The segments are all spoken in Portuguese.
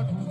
Chicago.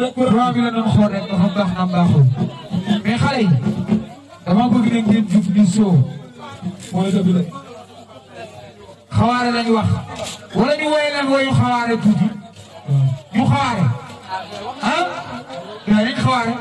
Roi bi la doon xool rek dafa baax na baaxul mais xale yi dama bëgg ne ngeen jug di soo mooy dëgg xawaare lañ wax wala ñu xawaare. Tuuti ñu xawaare ah nañ xawaare.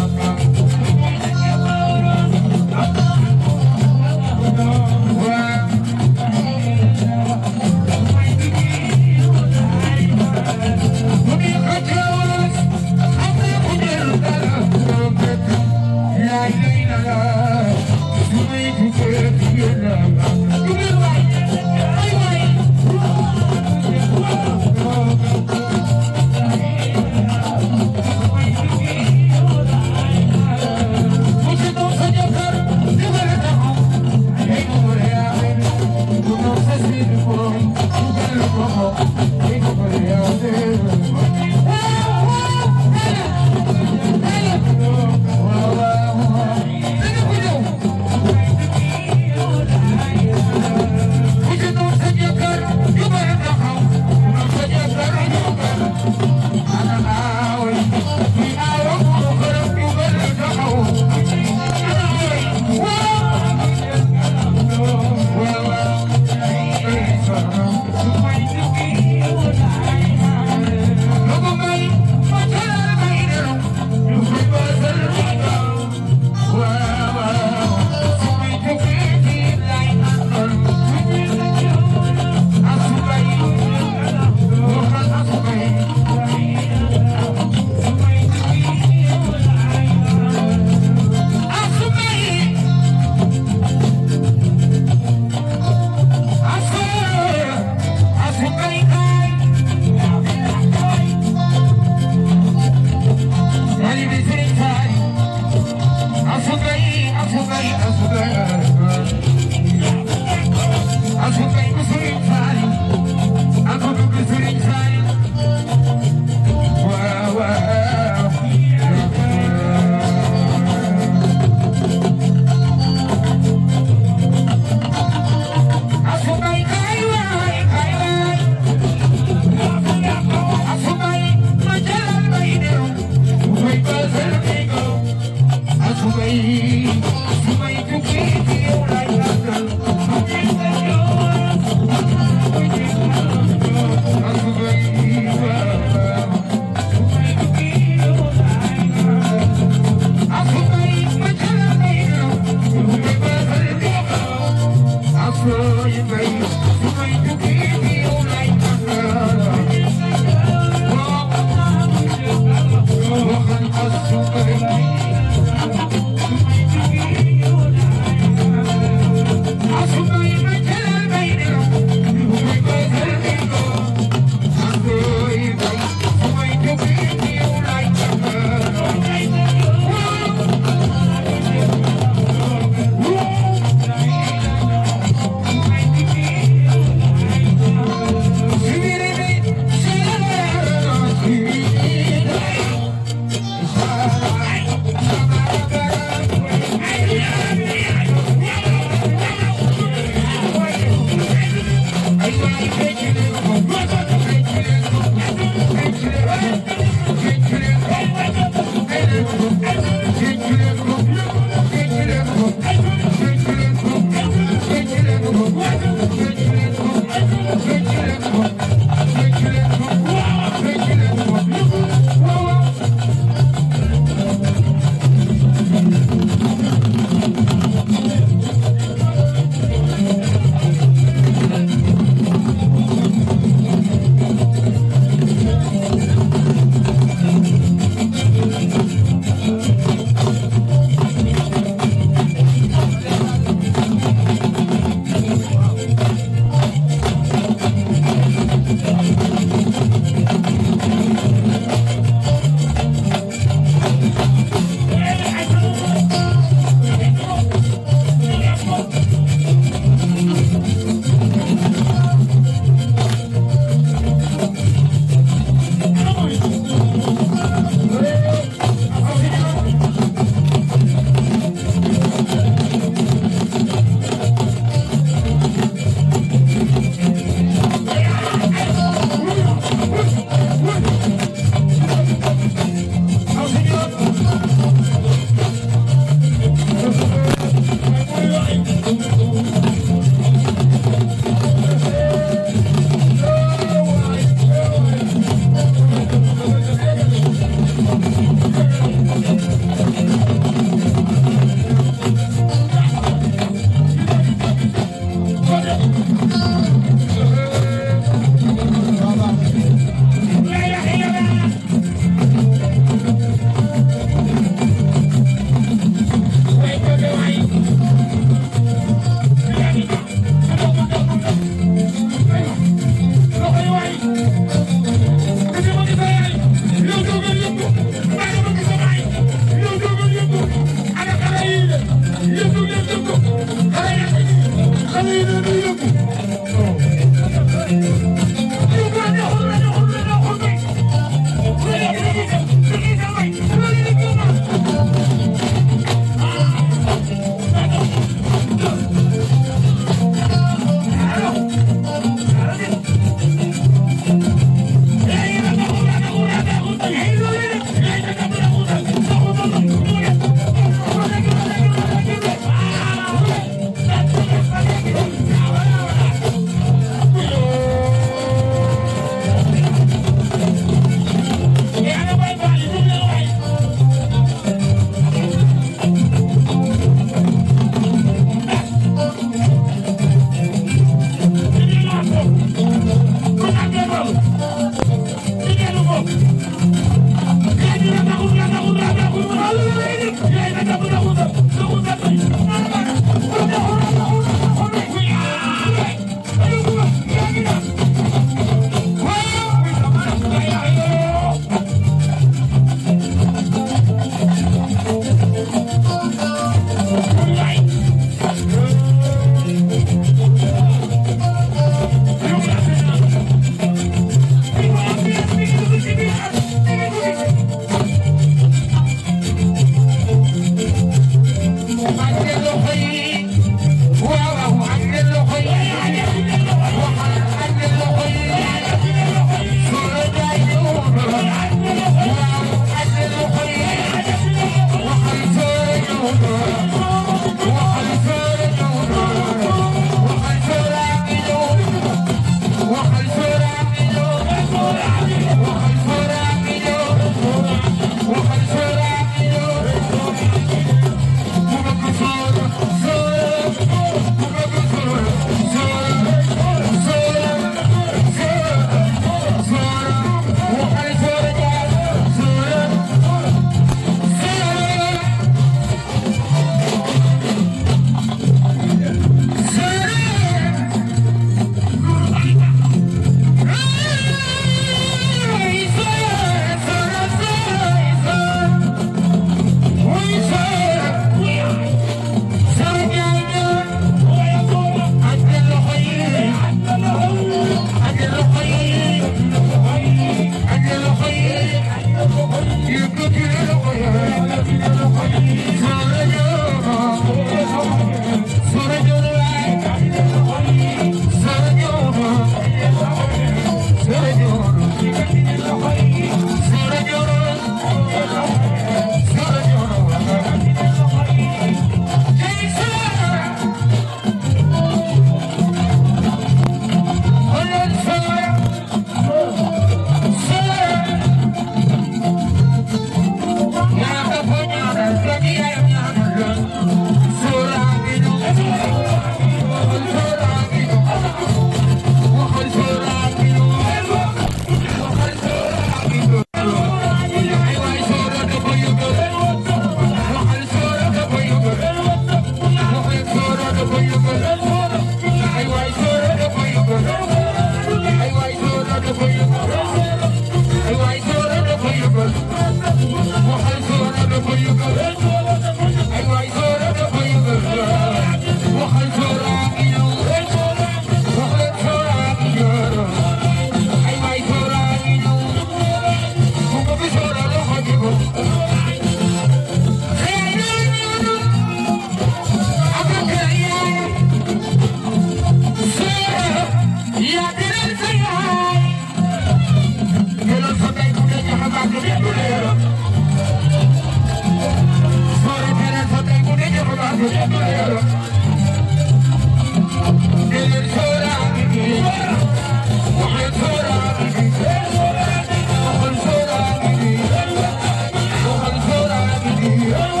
No.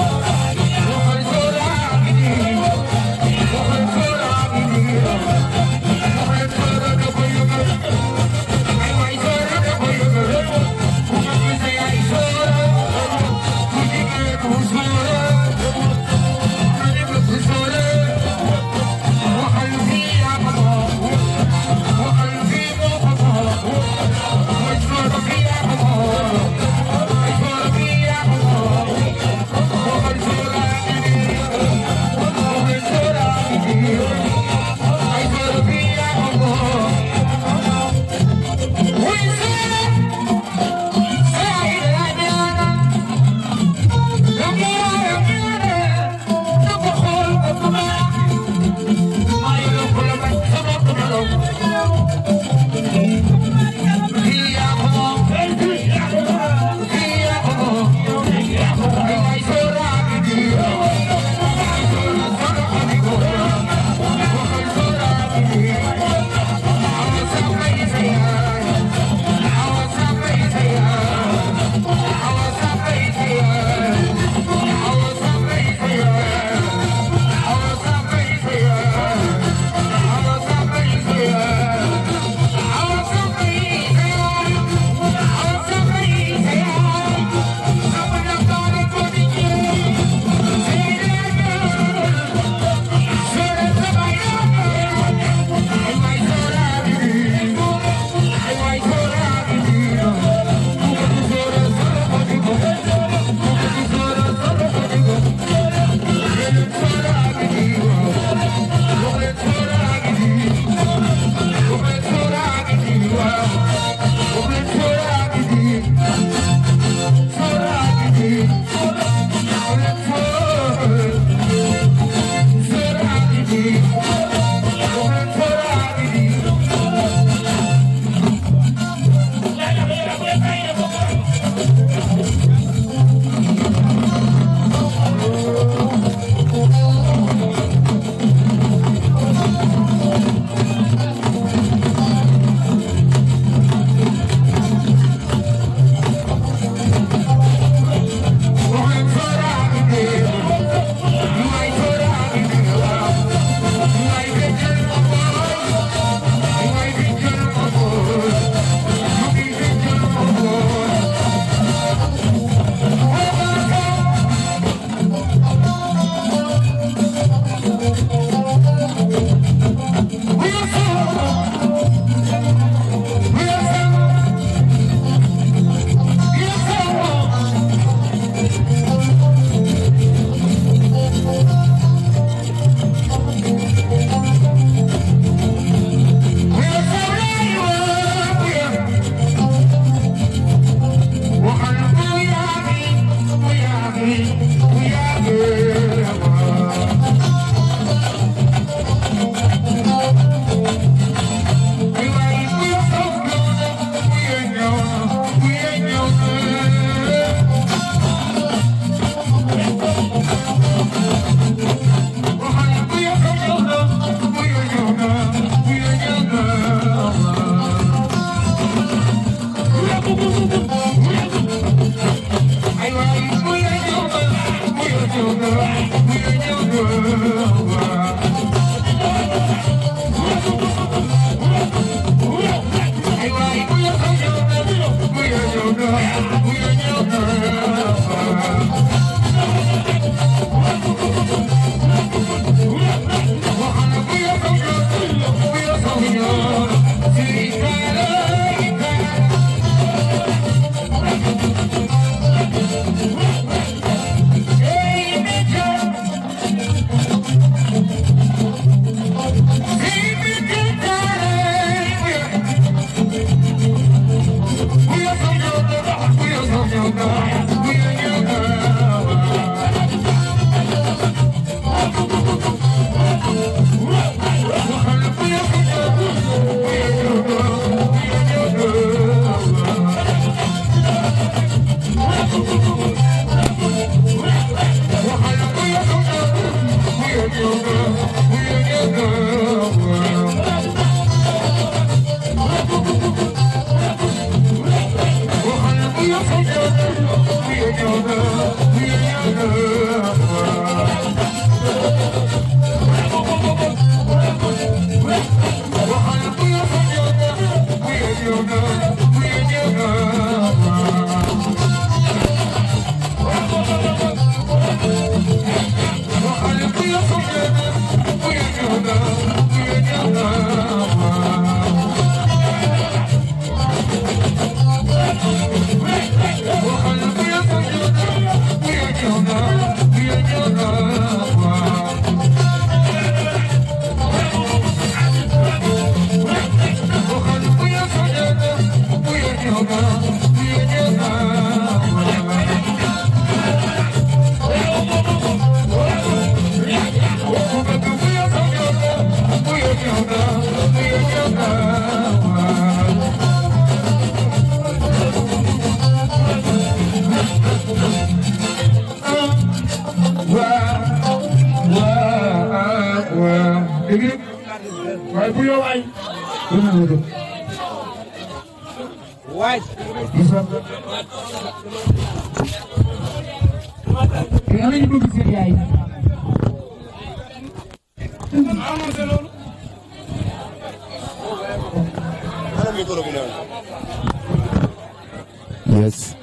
Yes.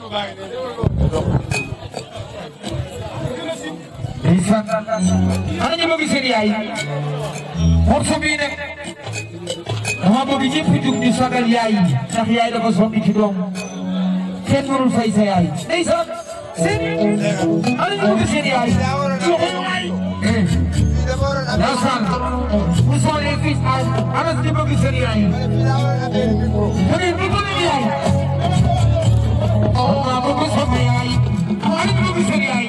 ndeysaan ana ñu bëgg seen yaay morceau bii nag dama bëgg ñëpp jug ñu sagal yaay ndax yaay dafa sonn ci doom kenn mënul fay sa yaay ndeysaan seen ana ñu bëgg seen yaay ndeysaan vous sont les Oh, I'm a yà yìí àwọn àbúkú sọ̀rọ̀ yà.